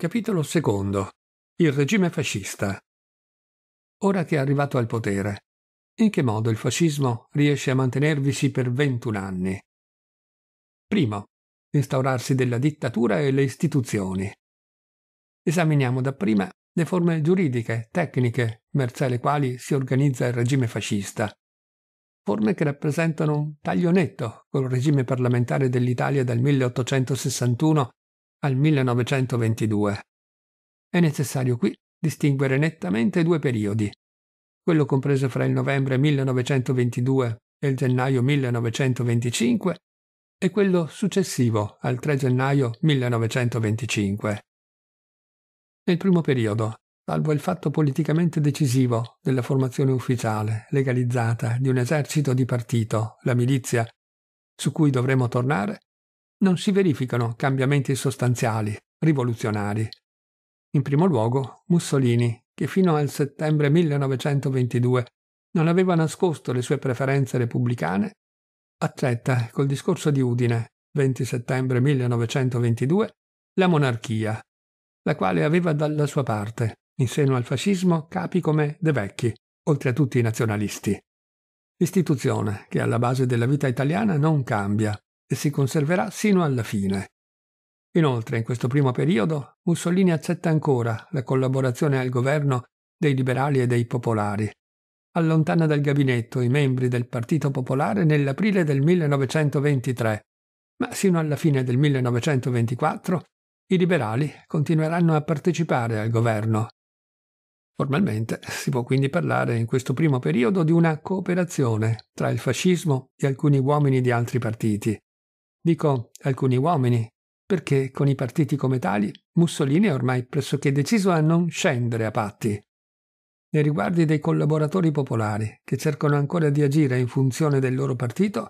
Capitolo secondo. Il regime fascista. Ora che è arrivato al potere, in che modo il fascismo riesce a mantenervisi per 21 anni? Primo, l'instaurarsi della dittatura e le istituzioni. Esaminiamo dapprima le forme giuridiche, tecniche, mercé le quali si organizza il regime fascista. Forme che rappresentano un taglio netto col regime parlamentare dell'Italia dal 1861 al 1922. È necessario qui distinguere nettamente due periodi, quello compreso fra il novembre 1922 e il gennaio 1925 e quello successivo al 3 gennaio 1925. Nel primo periodo, salvo il fatto politicamente decisivo della formazione ufficiale, legalizzata, di un esercito di partito, la milizia, su cui dovremo tornare, non si verificano cambiamenti sostanziali, rivoluzionari. In primo luogo, Mussolini, che fino al settembre 1922 non aveva nascosto le sue preferenze repubblicane, accetta col discorso di Udine, 20 settembre 1922, la monarchia, la quale aveva dalla sua parte, in seno al fascismo, capi come De Vecchi, oltre a tutti i nazionalisti. Istituzione che alla base della vita italiana non cambia, e si conserverà sino alla fine. Inoltre, in questo primo periodo, Mussolini accetta ancora la collaborazione al governo dei liberali e dei popolari. Allontana dal gabinetto i membri del Partito Popolare nell'aprile del 1923, ma sino alla fine del 1924 i liberali continueranno a partecipare al governo. Formalmente si può quindi parlare in questo primo periodo di una cooperazione tra il fascismo e alcuni uomini di altri partiti. Dico alcuni uomini, perché con i partiti come tali Mussolini è ormai pressoché deciso a non scendere a patti. Nei riguardi dei collaboratori popolari, che cercano ancora di agire in funzione del loro partito,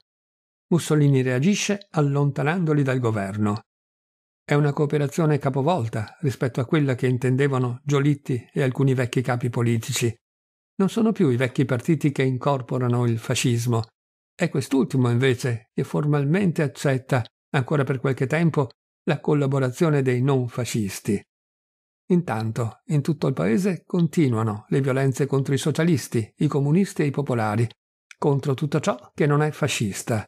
Mussolini reagisce allontanandoli dal governo. È una cooperazione capovolta rispetto a quella che intendevano Giolitti e alcuni vecchi capi politici. Non sono più i vecchi partiti che incorporano il fascismo, è quest'ultimo, invece, che formalmente accetta, ancora per qualche tempo, la collaborazione dei non fascisti. Intanto, in tutto il paese continuano le violenze contro i socialisti, i comunisti e i popolari, contro tutto ciò che non è fascista.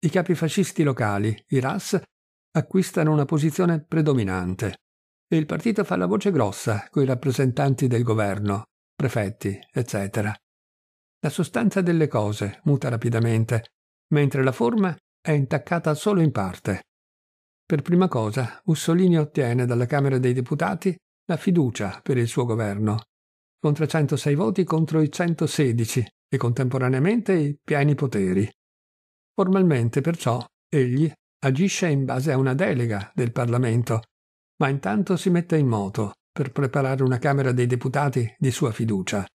I capi fascisti locali, i RAS, acquistano una posizione predominante e il partito fa la voce grossa coi rappresentanti del governo, prefetti, eccetera. La sostanza delle cose muta rapidamente, mentre la forma è intaccata solo in parte. Per prima cosa, Mussolini ottiene dalla Camera dei Deputati la fiducia per il suo governo, con 306 voti contro i 116 e contemporaneamente i pieni poteri. Formalmente, perciò, egli agisce in base a una delega del Parlamento, ma intanto si mette in moto per preparare una Camera dei Deputati di sua fiducia.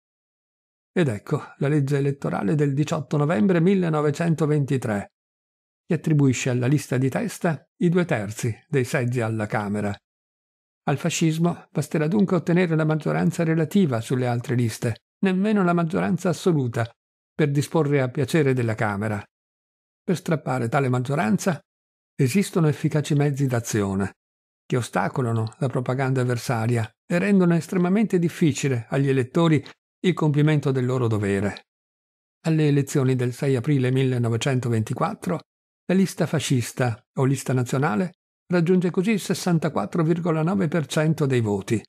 Ed ecco la legge elettorale del 18 novembre 1923, che attribuisce alla lista di testa i due terzi dei seggi alla Camera. Al fascismo basterà dunque ottenere la maggioranza relativa sulle altre liste, nemmeno la maggioranza assoluta, per disporre a piacere della Camera. Per strappare tale maggioranza esistono efficaci mezzi d'azione, che ostacolano la propaganda avversaria e rendono estremamente difficile agli elettori il compimento del loro dovere. Alle elezioni del 6 aprile 1924, la lista fascista o lista nazionale raggiunge così il 64,9% dei voti.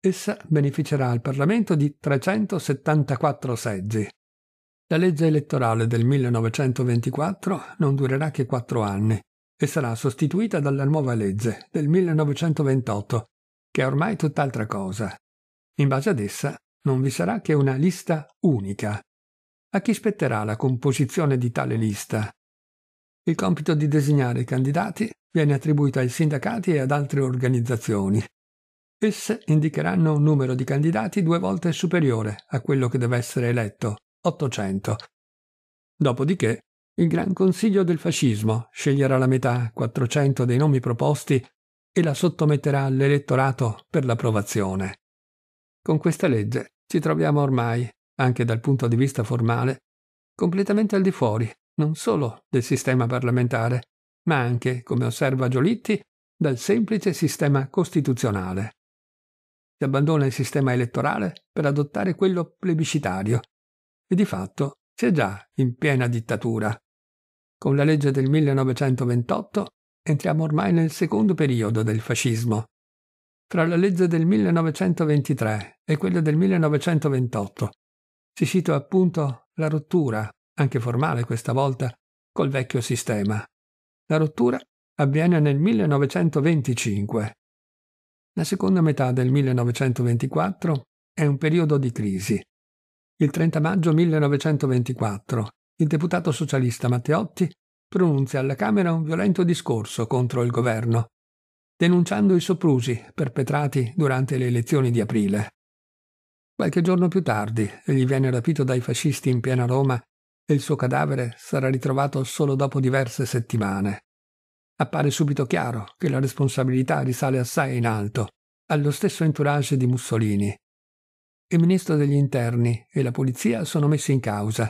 Essa beneficerà al Parlamento di 374 seggi. La legge elettorale del 1924 non durerà che quattro anni e sarà sostituita dalla nuova legge del 1928, che è ormai tutt'altra cosa. In base ad essa non vi sarà che una lista unica. A chi spetterà la composizione di tale lista? Il compito di designare i candidati viene attribuito ai sindacati e ad altre organizzazioni. Esse indicheranno un numero di candidati due volte superiore a quello che deve essere eletto, 800. Dopodiché, il Gran Consiglio del Fascismo sceglierà la metà, 400 dei nomi proposti, e la sottometterà all'elettorato per l'approvazione. Con questa legge ci troviamo ormai, anche dal punto di vista formale, completamente al di fuori non solo del sistema parlamentare, ma anche, come osserva Giolitti, dal semplice sistema costituzionale. Si abbandona il sistema elettorale per adottare quello plebiscitario e di fatto si è già in piena dittatura. Con la legge del 1928 entriamo ormai nel secondo periodo del fascismo. Tra la legge del 1923 e quella del 1928 si situa appunto la rottura, anche formale questa volta, col vecchio sistema. La rottura avviene nel 1925. La seconda metà del 1924 è un periodo di crisi. Il 30 maggio 1924 il deputato socialista Matteotti pronunzia alla Camera un violento discorso contro il governo, denunciando i soprusi perpetrati durante le elezioni di aprile. Qualche giorno più tardi egli viene rapito dai fascisti in piena Roma e il suo cadavere sarà ritrovato solo dopo diverse settimane. Appare subito chiaro che la responsabilità risale assai in alto, allo stesso entourage di Mussolini. Il ministro degli interni e la polizia sono messi in causa.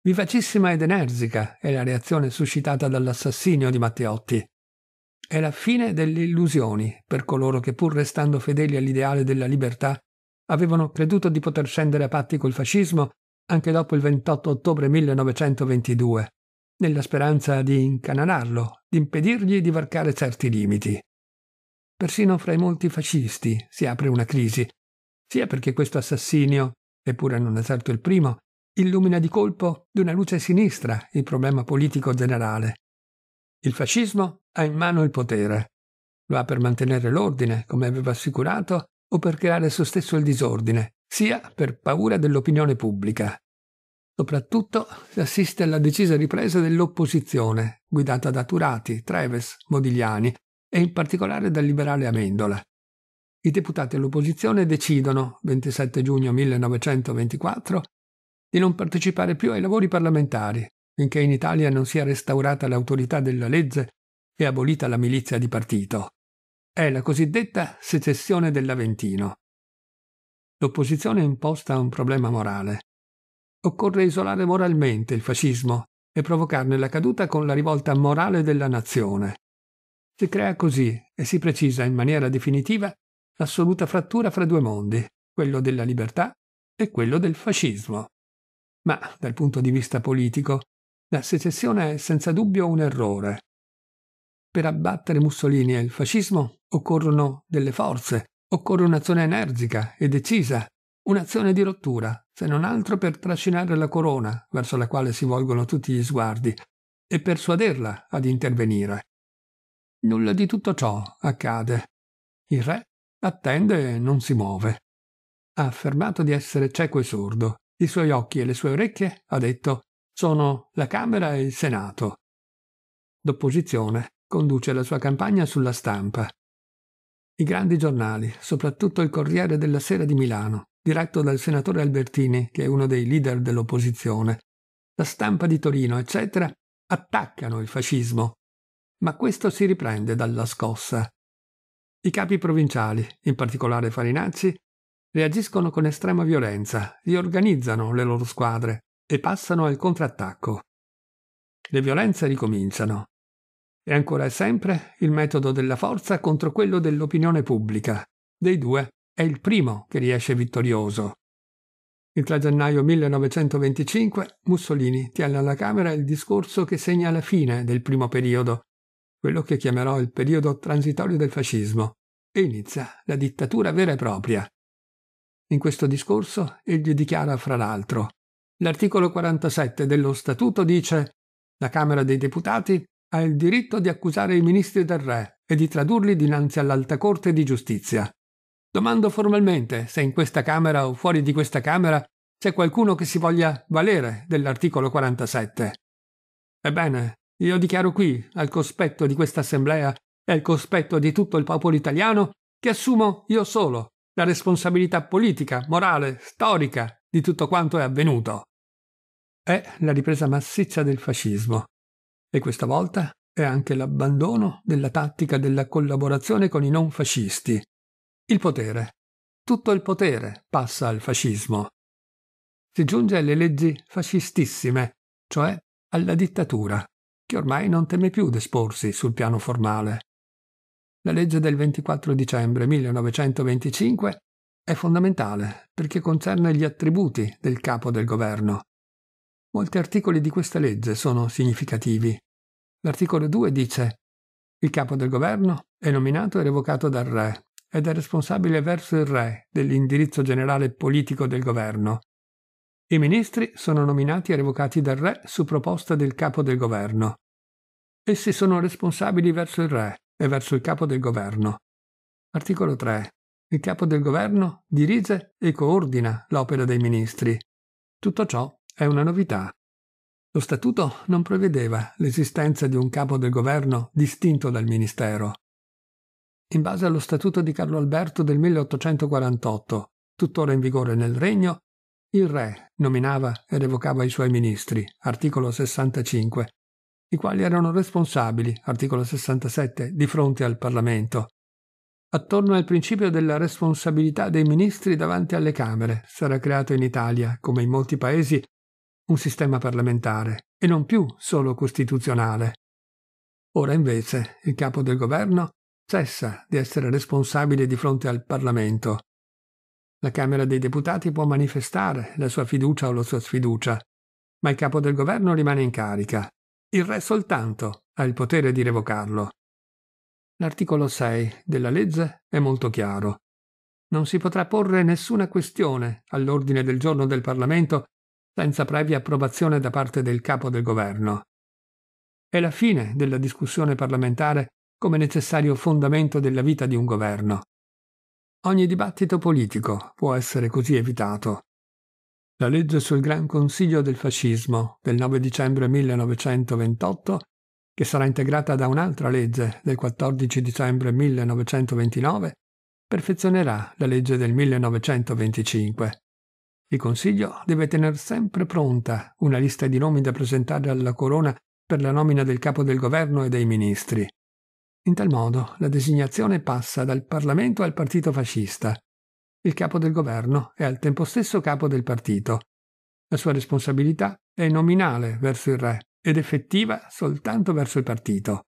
Vivacissima ed energica è la reazione suscitata dall'assassinio di Matteotti. È la fine delle illusioni per coloro che, pur restando fedeli all'ideale della libertà, avevano creduto di poter scendere a patti col fascismo anche dopo il 28 ottobre 1922 nella speranza di incanalarlo, di impedirgli di varcare certi limiti. Persino fra i molti fascisti si apre una crisi, sia perché questo assassinio, eppure non è certo il primo, illumina di colpo d'una luce sinistra il problema politico generale. Il fascismo ha in mano il potere. Lo ha per mantenere l'ordine, come aveva assicurato, o per creare esso stesso il disordine, sia per paura dell'opinione pubblica. Soprattutto si assiste alla decisa ripresa dell'opposizione, guidata da Turati, Treves, Modigliani e in particolare dal liberale Amendola. I deputati all'opposizione decidono, 27 giugno 1924, di non partecipare più ai lavori parlamentari, finché in Italia non sia restaurata l'autorità della legge e abolita la milizia di partito. È la cosiddetta secessione dell'Aventino. L'opposizione è imposta a un problema morale Occorre isolare moralmente il fascismo e provocarne la caduta con la rivolta morale della nazione. Si crea così e si precisa in maniera definitiva l'assoluta frattura fra due mondi, quello della libertà e quello del fascismo. Ma dal punto di vista politico, la secessione è senza dubbio un errore. Per abbattere Mussolini e il fascismo occorrono delle forze, occorre un'azione energica e decisa, un'azione di rottura, se non altro per trascinare la corona verso la quale si volgono tutti gli sguardi e persuaderla ad intervenire. Nulla di tutto ciò accade. Il re attende e non si muove. Ha affermato di essere cieco e sordo. I suoi occhi e le sue orecchie, ha detto, sono la Camera e il Senato. D'opposizione conduce la sua campagna sulla stampa. I grandi giornali, soprattutto il Corriere della Sera di Milano, diretto dal senatore Albertini, che è uno dei leader dell'opposizione. La stampa di Torino, eccetera, attaccano il fascismo, ma questo si riprende dalla scossa. I capi provinciali, in particolare Farinazzi, reagiscono con estrema violenza, riorganizzano le loro squadre e passano al contrattacco. Le violenze ricominciano. E ancora e sempre il metodo della forza contro quello dell'opinione pubblica. Dei due è il primo che riesce vittorioso. Il 3 gennaio 1925 Mussolini tiene alla Camera il discorso che segna la fine del primo periodo, quello che chiamerò il periodo transitorio del fascismo, e inizia la dittatura vera e propria. In questo discorso egli dichiara fra l'altro L'articolo 47 dello Statuto dice la Camera dei Deputati ha il diritto di accusare i ministri del Re e di tradurli dinanzi all'Alta Corte di Giustizia. Domando formalmente se in questa Camera o fuori di questa Camera c'è qualcuno che si voglia valere dell'articolo 47. Ebbene, io dichiaro qui, al cospetto di questa Assemblea e al cospetto di tutto il popolo italiano, che assumo io solo la responsabilità politica, morale, storica di tutto quanto è avvenuto. È la ripresa massiccia del fascismo e questa volta è anche l'abbandono della tattica della collaborazione con i non fascisti, il potere. Tutto il potere passa al fascismo. Si giunge alle leggi fascistissime, cioè alla dittatura, che ormai non teme più d'esporsi sul piano formale. la legge del 24 dicembre 1925 è fondamentale perché concerne gli attributi del capo del governo. Molti articoli di questa legge sono significativi. L'articolo 2 dice il capo del governo è nominato e revocato dal re ed è responsabile verso il re dell'indirizzo generale politico del governo. I ministri sono nominati e revocati dal re su proposta del capo del governo. Essi sono responsabili verso il re e verso il capo del governo. Articolo 3. Il capo del governo dirige e coordina l'opera dei ministri. Tutto ciò è una novità. Lo statuto non prevedeva l'esistenza di un capo del governo distinto dal ministero. In base allo statuto di Carlo Alberto del 1848, tuttora in vigore nel regno, il re nominava e revocava i suoi ministri, articolo 65, i quali erano responsabili, articolo 67, di fronte al Parlamento. Attorno al principio della responsabilità dei ministri davanti alle Camere sarà creato in Italia, come in molti paesi, un sistema parlamentare e non più solo costituzionale. Ora invece il capo del governo cessa di essere responsabile di fronte al Parlamento. La Camera dei Deputati può manifestare la sua fiducia o la sua sfiducia, ma il capo del governo rimane in carica. Il re soltanto ha il potere di revocarlo. L'articolo 6 della legge è molto chiaro. Non si potrà porre nessuna questione all'ordine del giorno del Parlamento senza previa approvazione da parte del capo del governo. È la fine della discussione parlamentare come necessario fondamento della vita di un governo. Ogni dibattito politico può essere così evitato. La legge sul Gran Consiglio del Fascismo del 9 dicembre 1928, che sarà integrata da un'altra legge del 14 dicembre 1929, perfezionerà la legge del 1925. Il Consiglio deve tenere sempre pronta una lista di nomi da presentare alla Corona per la nomina del capo del governo e dei ministri. In tal modo la designazione passa dal Parlamento al partito fascista. Il capo del governo è al tempo stesso capo del partito. La sua responsabilità è nominale verso il re ed effettiva soltanto verso il partito.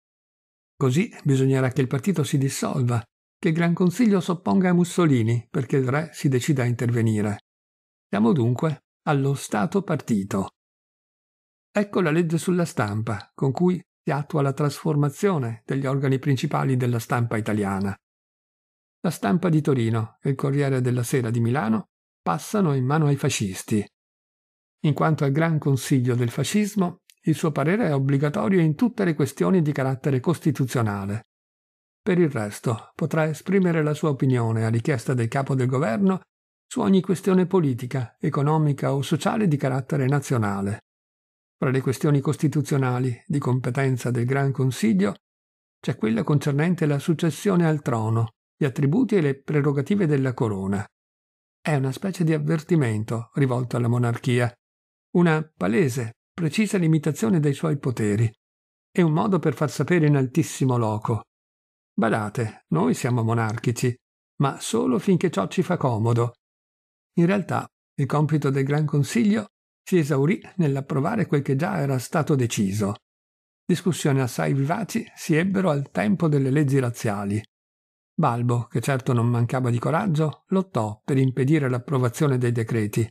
Così bisognerà che il partito si dissolva, che il Gran Consiglio s'opponga a Mussolini perché il re si decida a intervenire. Siamo dunque allo Stato partito. Ecco la legge sulla stampa, con cui si attua la trasformazione degli organi principali della stampa italiana. La stampa di Torino e il Corriere della Sera di Milano passano in mano ai fascisti. In quanto al Gran Consiglio del fascismo, il suo parere è obbligatorio in tutte le questioni di carattere costituzionale. Per il resto, potrà esprimere la sua opinione a richiesta del capo del governo su ogni questione politica, economica o sociale di carattere nazionale. Fra le questioni costituzionali di competenza del Gran Consiglio c'è quella concernente la successione al trono, gli attributi e le prerogative della corona. È una specie di avvertimento rivolto alla monarchia, una palese, precisa limitazione dei suoi poteri e un modo per far sapere in altissimo loco. Badate, noi siamo monarchici, ma solo finché ciò ci fa comodo. In realtà, il compito del Gran Consiglio si esaurì nell'approvare quel che già era stato deciso. Discussioni assai vivaci si ebbero al tempo delle leggi razziali. Balbo, che certo non mancava di coraggio, lottò per impedire l'approvazione dei decreti.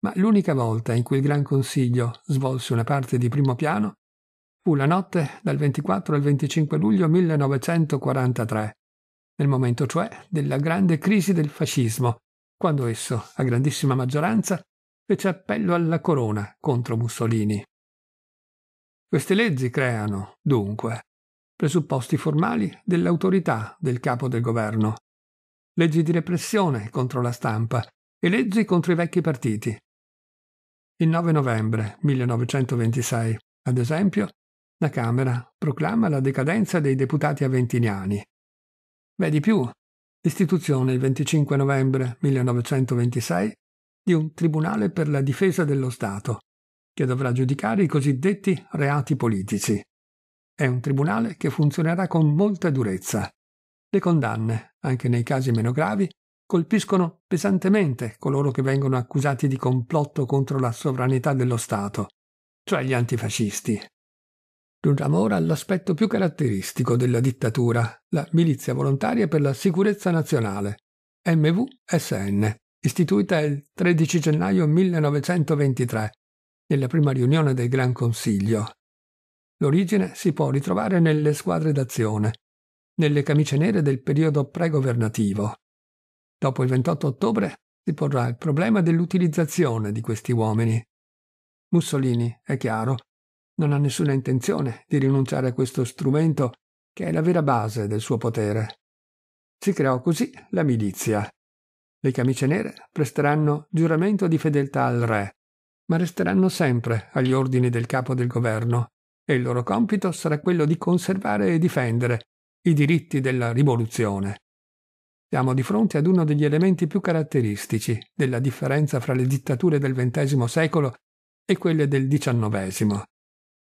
Ma l'unica volta in cui il Gran Consiglio svolse una parte di primo piano fu la notte dal 24 al 25 luglio 1943, nel momento cioè della grande crisi del fascismo, quando esso, a grandissima maggioranza, fece appello alla corona contro Mussolini. Queste leggi creano, dunque, presupposti formali dell'autorità del capo del governo, leggi di repressione contro la stampa e leggi contro i vecchi partiti. Il 9 novembre 1926, ad esempio, la Camera proclama la decadenza dei deputati aventiniani. Vedi più, l'istituzione il 25 novembre 1926 di un tribunale per la difesa dello Stato, che dovrà giudicare i cosiddetti reati politici. È un tribunale che funzionerà con molta durezza. Le condanne, anche nei casi meno gravi, colpiscono pesantemente coloro che vengono accusati di complotto contro la sovranità dello Stato, cioè gli antifascisti. Giungiamo ora all'aspetto più caratteristico della dittatura, la Milizia Volontaria per la Sicurezza Nazionale, MVSN, istituita il 13 gennaio 1923, nella prima riunione del Gran Consiglio. L'origine si può ritrovare nelle squadre d'azione, nelle camicie nere del periodo pregovernativo. Dopo il 28 ottobre si porrà il problema dell'utilizzazione di questi uomini. Mussolini, è chiaro, non ha nessuna intenzione di rinunciare a questo strumento che è la vera base del suo potere. Si creò così la milizia. Le camicie nere presteranno giuramento di fedeltà al re, ma resteranno sempre agli ordini del capo del governo e il loro compito sarà quello di conservare e difendere i diritti della rivoluzione. Siamo di fronte ad uno degli elementi più caratteristici della differenza fra le dittature del XX secolo e quelle del XIX.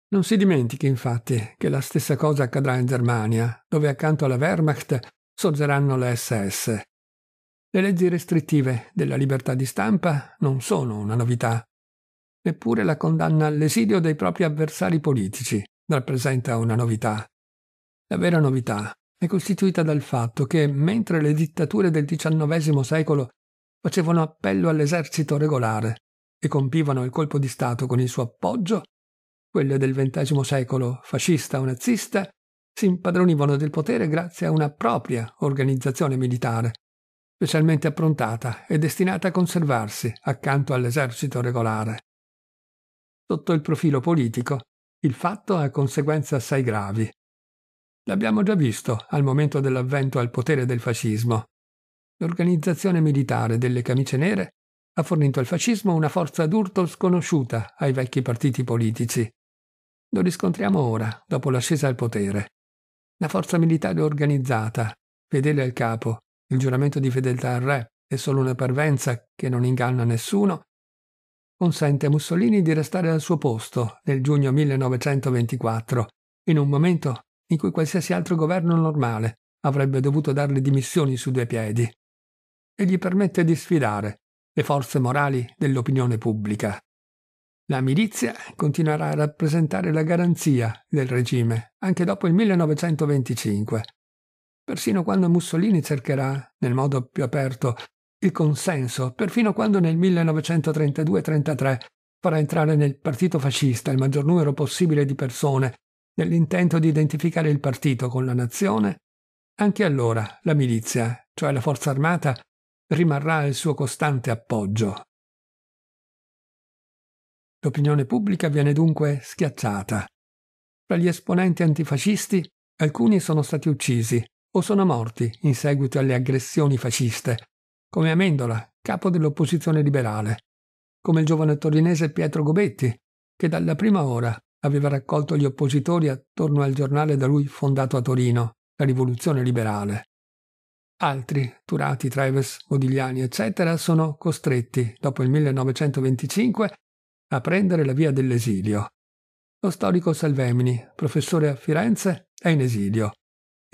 Non si dimentichi infatti che la stessa cosa accadrà in Germania, dove accanto alla Wehrmacht sorgeranno le SS. Le leggi restrittive della libertà di stampa non sono una novità. Neppure la condanna all'esilio dei propri avversari politici rappresenta una novità. La vera novità è costituita dal fatto che, mentre le dittature del XIX secolo facevano appello all'esercito regolare e compivano il colpo di Stato con il suo appoggio, quelle del XX secolo, fascista o nazista, si impadronivano del potere grazie a una propria organizzazione militare, specialmente approntata e destinata a conservarsi accanto all'esercito regolare. Sotto il profilo politico, il fatto ha conseguenze assai gravi. L'abbiamo già visto al momento dell'avvento al potere del fascismo. L'organizzazione militare delle camicie nere ha fornito al fascismo una forza d'urto sconosciuta ai vecchi partiti politici. Lo riscontriamo ora, dopo l'ascesa al potere. La forza militare organizzata, fedele al capo, il giuramento di fedeltà al re è solo una parvenza che non inganna nessuno, consente a Mussolini di restare al suo posto nel giugno 1924, in un momento in cui qualsiasi altro governo normale avrebbe dovuto dare le dimissioni su due piedi, e gli permette di sfidare le forze morali dell'opinione pubblica. La milizia continuerà a rappresentare la garanzia del regime anche dopo il 1925, persino quando Mussolini cercherà, nel modo più aperto, il consenso, perfino quando nel 1932-33 farà entrare nel partito fascista il maggior numero possibile di persone nell'intento di identificare il partito con la nazione, anche allora la milizia, cioè la forza armata, rimarrà il suo costante appoggio. L'opinione pubblica viene dunque schiacciata. Tra gli esponenti antifascisti alcuni sono stati uccisi o sono morti in seguito alle aggressioni fasciste, come Amendola, capo dell'opposizione liberale, come il giovane torinese Pietro Gobetti, che dalla prima ora aveva raccolto gli oppositori attorno al giornale da lui fondato a Torino, la Rivoluzione Liberale. Altri, Turati, Treves, Modigliani, eccetera, sono costretti, dopo il 1925, a prendere la via dell'esilio. Lo storico Salvemini, professore a Firenze, è in esilio.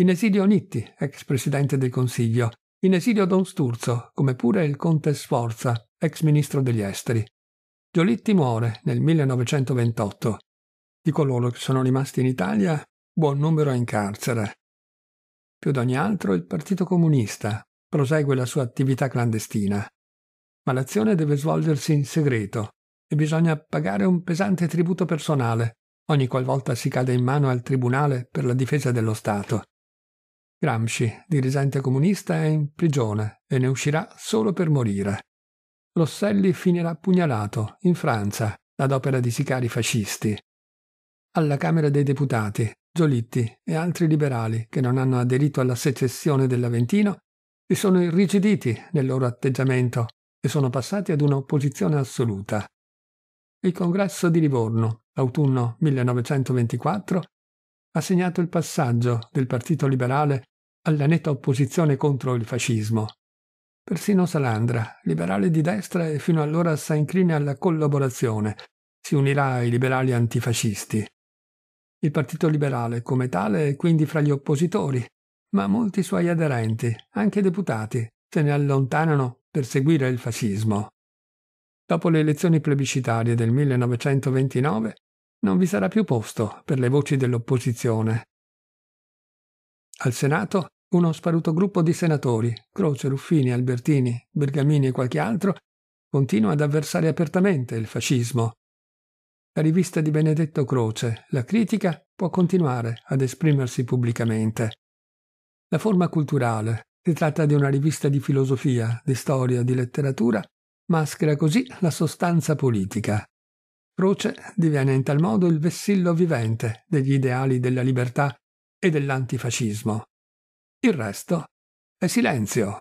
In esilio Nitti, ex presidente del Consiglio. In esilio Don Sturzo, come pure il conte Sforza, ex ministro degli esteri. Giolitti muore nel 1928. Di coloro che sono rimasti in Italia, buon numero è in carcere. Più di ogni altro il Partito Comunista prosegue la sua attività clandestina. Ma l'azione deve svolgersi in segreto, e bisogna pagare un pesante tributo personale ogni qualvolta si cade in mano al Tribunale per la difesa dello Stato. Gramsci, dirigente comunista, è in prigione e ne uscirà solo per morire. Rosselli finirà pugnalato in Francia ad opera di sicari fascisti. Alla Camera dei Deputati, Giolitti e altri liberali che non hanno aderito alla secessione dell'Aventino si sono irrigiditi nel loro atteggiamento e sono passati ad un'opposizione assoluta. Il congresso di Livorno, autunno 1924, ha segnato il passaggio del Partito Liberale alla netta opposizione contro il fascismo. Persino Salandra, liberale di destra e fino allora assai incline alla collaborazione, si unirà ai liberali antifascisti. Il Partito Liberale, come tale, è quindi fra gli oppositori, ma molti suoi aderenti, anche deputati, se ne allontanano per seguire il fascismo. Dopo le elezioni plebiscitarie del 1929 non vi sarà più posto per le voci dell'opposizione. Al Senato uno sparuto gruppo di senatori, Croce, Ruffini, Albertini, Bergamini e qualche altro, continua ad avversare apertamente il fascismo. La rivista di Benedetto Croce, La Critica, può continuare ad esprimersi pubblicamente. La forma culturale, si tratta di una rivista di filosofia, di storia, di letteratura, maschera così la sostanza politica. Croce diviene in tal modo il vessillo vivente degli ideali della libertà e dell'antifascismo. Il resto è silenzio.